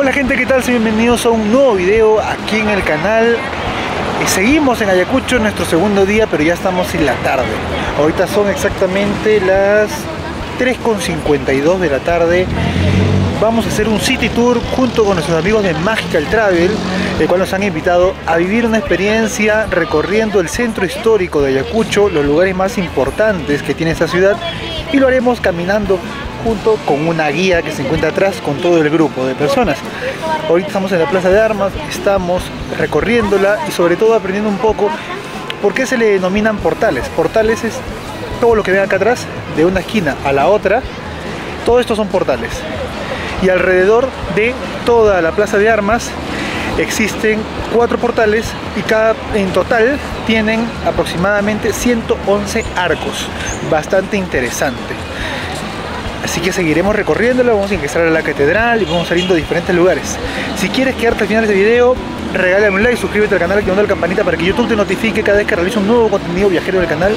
Hola gente, ¿qué tal? Bienvenidos a un nuevo video aquí en el canal. Eh, Seguimos en Ayacucho, nuestro segundo día, pero ya estamos en la tarde. Ahorita son exactamente las 3.52 de la tarde. Vamos a hacer un city tour junto con nuestros amigos de Magical Travel, el cual nos han invitado a vivir una experiencia recorriendo el centro histórico de Ayacucho, los lugares más importantes que tiene esta ciudad, y lo haremos caminando junto con una guía que se encuentra atrás con todo el grupo de personas. Ahorita estamos en la Plaza de Armas, estamos recorriéndola y sobre todo aprendiendo un poco por qué se le denominan portales. Portales es todo lo que ven acá atrás, de una esquina a la otra, todo esto son portales. Y alrededor de toda la Plaza de Armas existen cuatro portales y cada en total tienen aproximadamente 111 arcos, bastante interesante. Así que seguiremos recorriéndolo, vamos a ingresar a la catedral y vamos saliendo a diferentes lugares. Si quieres quedarte al final de este video, regálame un like, suscríbete al canal, activando la campanita para que YouTube te notifique cada vez que realizo un nuevo contenido viajero del canal.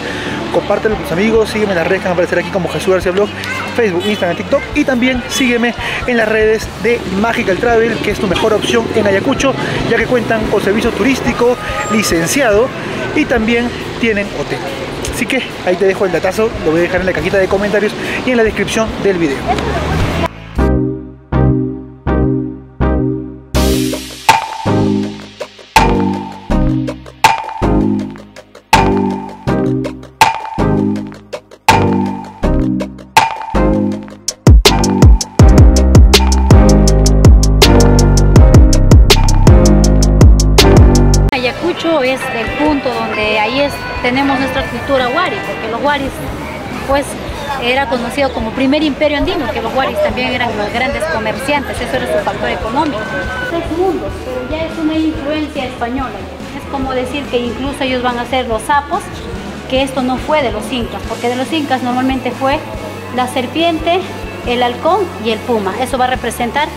Compártelo con tus amigos, sígueme en las redes que van a aparecer aquí como Jesús García Blog, Facebook, Instagram, TikTok y también sígueme en las redes de Magical Travel, que es tu mejor opción en Ayacucho, ya que cuentan con servicio turístico licenciado y también tienen hotel. Así que ahí te dejo el datazo, lo voy a dejar en la cajita de comentarios y en la descripción del video. Donde ahí tenemos nuestra cultura wari, porque los waris pues era conocido como primer imperio andino, que los waris también eran los grandes comerciantes, eso era su factor económico. Tres mundos, pero ya es una influencia española. Es como decir que incluso ellos van a ser los sapos, que esto no fue de los incas, porque de los incas normalmente fue la serpiente, el halcón y el puma. Eso va a representar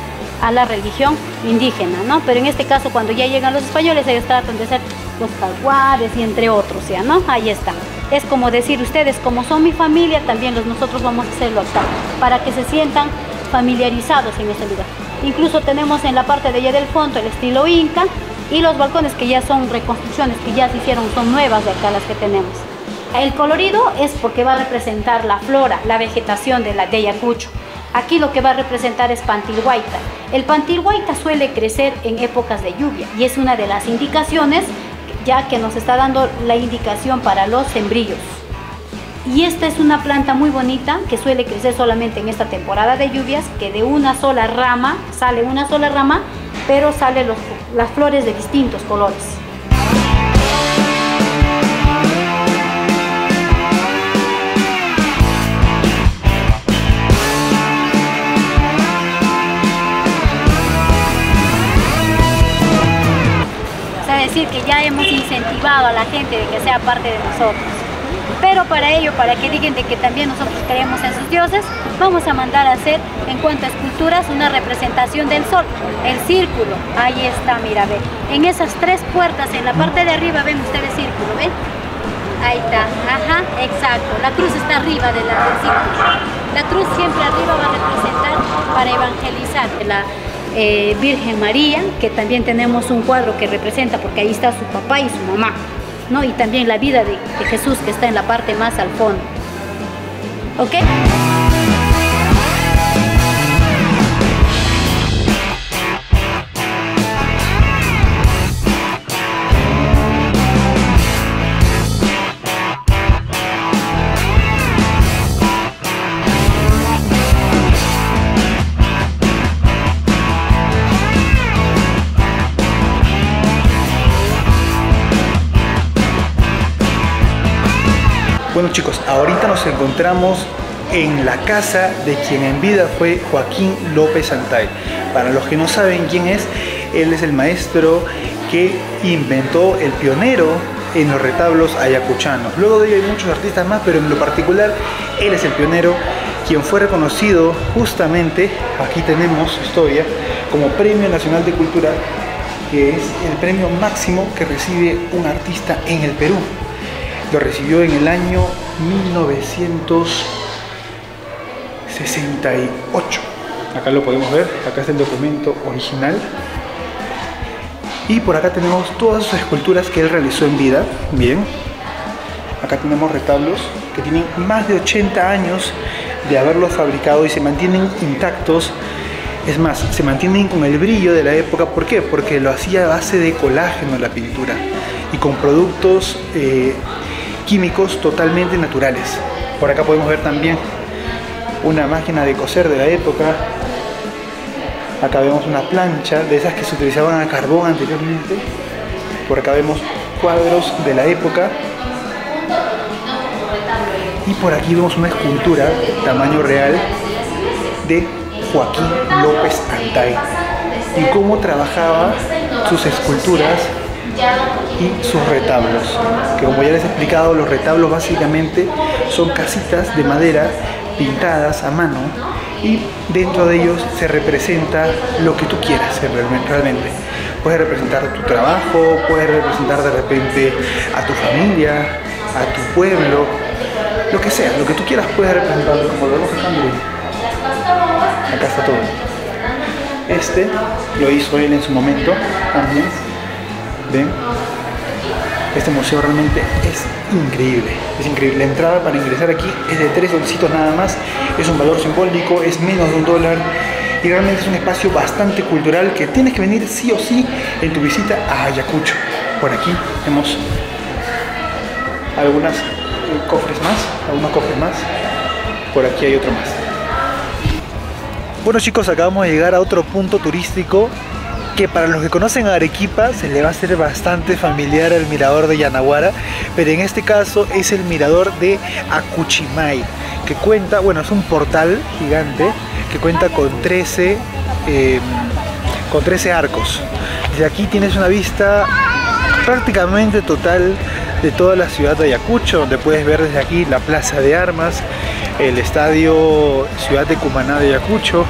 a la religión indígena, ¿no? Pero en este caso, cuando ya llegan los españoles, ellos tratan de ser los jaguares y entre otros, ¿ya no? Ahí está. Es como decir, ustedes como son mi familia, también los, nosotros vamos a hacerlo acá, para que se sientan familiarizados en este lugar. Incluso tenemos en la parte de allá del fondo el estilo inca y los balcones que ya son reconstrucciones que ya se hicieron, son nuevas de acá las que tenemos. El colorido es porque va a representar la flora, la vegetación de, la, de Ayacucho. Aquí lo que va a representar es pantilhuaita. El pantilhuaita suele crecer en épocas de lluvia y es una de las indicaciones ya que nos está dando la indicación para los sembrillos. Y esta es una planta muy bonita que suele crecer solamente en esta temporada de lluvias, que de una sola rama, sale una sola rama, pero salen las flores de distintos colores. Ya hemos incentivado a la gente de que sea parte de nosotros. Pero para ello, para que digan de que también nosotros creemos en sus dioses, vamos a mandar a hacer en cuanto a esculturas una representación del sol, el círculo. Ahí está, mira, ven. En esas tres puertas, en la parte de arriba, ven ustedes círculo, ¿ven? Ahí está, ajá, exacto. La cruz está arriba de la, del círculo. La cruz siempre arriba va a representar para evangelizar. La, eh, Virgen María, que también tenemos un cuadro que representa, porque ahí está su papá y su mamá, ¿no? Y también la vida de, de Jesús que está en la parte más al fondo. ¿Ok? Bueno chicos, ahorita nos encontramos en la casa de quien en vida fue Joaquín López Santay. Para los que no saben quién es, él es el maestro que inventó el pionero en los retablos ayacuchanos. Luego de ello hay muchos artistas más, pero en lo particular él es el pionero quien fue reconocido justamente, aquí tenemos su historia, como Premio Nacional de Cultura, que es el premio máximo que recibe un artista en el Perú. Lo recibió en el año 1968. Acá lo podemos ver, acá está el documento original. Y por acá tenemos todas sus esculturas que él realizó en vida. Bien. Acá tenemos retablos que tienen más de 80 años de haberlos fabricado y se mantienen intactos. Es más, se mantienen con el brillo de la época. ¿Por qué? Porque lo hacía a base de colágeno la pintura y con productos eh, químicos totalmente naturales. Por acá podemos ver también una máquina de coser de la época. Acá vemos una plancha de esas que se utilizaban a carbón anteriormente. Por acá vemos cuadros de la época y por aquí vemos una escultura tamaño real de Joaquín López Antay y cómo trabajaba sus esculturas y sus retablos. Que como ya les he explicado, los retablos básicamente son casitas de madera pintadas a mano y dentro de ellos se representa lo que tú quieras realmente. Puedes representar tu trabajo, puedes representar de repente a tu familia, a tu pueblo, lo que sea, lo que tú quieras puedes representarlo, como lo vemos acá, Acá está todo. Este lo hizo él en su momento también. ¿Ven? Este museo realmente es increíble, es increíble. La entrada para ingresar aquí es de tres dolcitos nada más, es un valor simbólico, es menos de un dólar y realmente es un espacio bastante cultural que tienes que venir sí o sí en tu visita a Ayacucho. Por aquí vemos algunas cofres más, algunos cofres más. Por aquí hay otro más. Bueno chicos, acabamos de llegar a otro punto turístico que para los que conocen a Arequipa se le va a hacer bastante familiar el mirador de Yanaguara, pero en este caso es el mirador de Acuchimay, que cuenta, bueno, es un portal gigante que cuenta con 13, em, con 13 arcos. Desde aquí tienes una vista prácticamente total de toda la ciudad de Ayacucho, donde puedes ver desde aquí la plaza de armas, el estadio Ciudad de Cumaná de Ayacucho,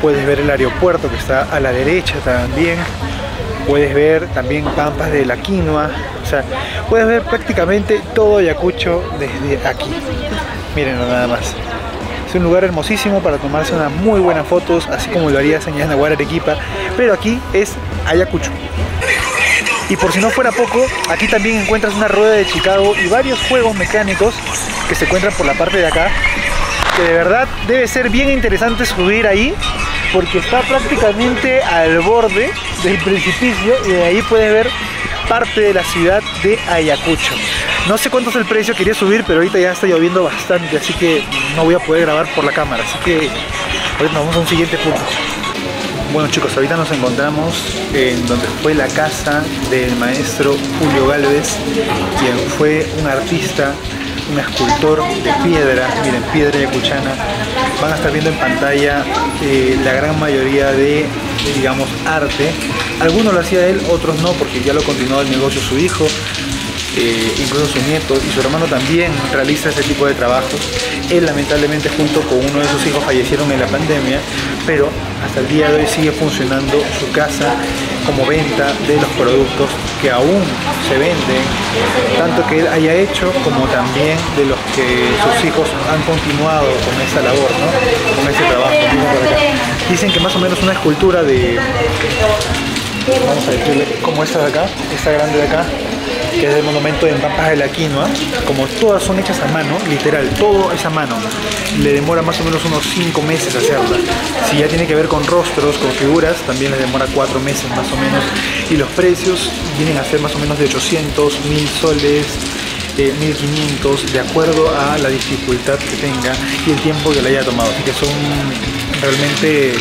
puedes ver el aeropuerto que está a la derecha también, puedes ver también Pampas de la Quinoa, o sea, puedes ver prácticamente todo Ayacucho desde aquí. Mírenlo nada más. Es un lugar hermosísimo para tomarse unas muy buenas fotos, así como lo harías en Yanaguara Arequipa, pero aquí es Ayacucho. Y por si no fuera poco, aquí también encuentras una rueda de Chicago y varios juegos mecánicos que se encuentran por la parte de acá. Que de verdad debe ser bien interesante subir ahí porque está prácticamente al borde del precipicio y de ahí puedes ver parte de la ciudad de Ayacucho. No sé cuánto es el precio, quería subir, pero ahorita ya está lloviendo bastante, así que no voy a poder grabar por la cámara. Así que ahorita vamos a un siguiente punto. Bueno chicos, ahorita nos encontramos en donde fue la casa del maestro Julio Galvez, quien fue un artista, un escultor de piedra, miren, piedra yacuchana. Van a estar viendo en pantalla eh, la gran mayoría de, digamos, arte. Algunos lo hacía él, otros no, porque ya lo continuó el negocio su hijo. Eh, incluso su nieto y su hermano también realiza ese tipo de trabajos. Él lamentablemente junto con uno de sus hijos fallecieron en la pandemia, pero hasta el día de hoy sigue funcionando su casa como venta de los productos que aún se venden, tanto que él haya hecho como también de los que sus hijos han continuado con esa labor, ¿no? con ese trabajo. Dicen que más o menos una escultura de, vamos a decirle, como esta de acá, esta grande de acá, que es el monumento en Pampas de la Quinoa, como todas son hechas a mano, literal, todo es a mano, le demora más o menos unos 5 meses hacerla. Si ya tiene que ver con rostros, con figuras, también le demora 4 meses más o menos. Y los precios vienen a ser más o menos de 800, 1000 soles, 1500 eh, de acuerdo a la dificultad que tenga y el tiempo que le haya tomado. Así que son realmente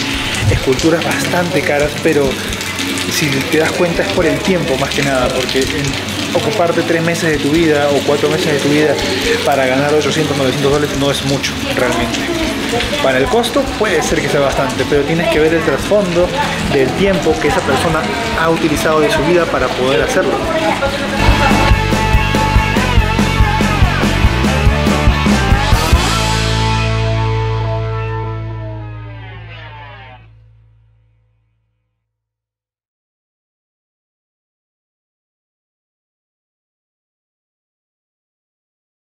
esculturas bastante caras, pero si te das cuenta es por el tiempo más que nada, porque ocuparte tres meses de tu vida o cuatro meses de tu vida para ganar 800, 900 dólares no es mucho realmente. Para el costo puede ser que sea bastante, pero tienes que ver el trasfondo del tiempo que esa persona ha utilizado de su vida para poder hacerlo.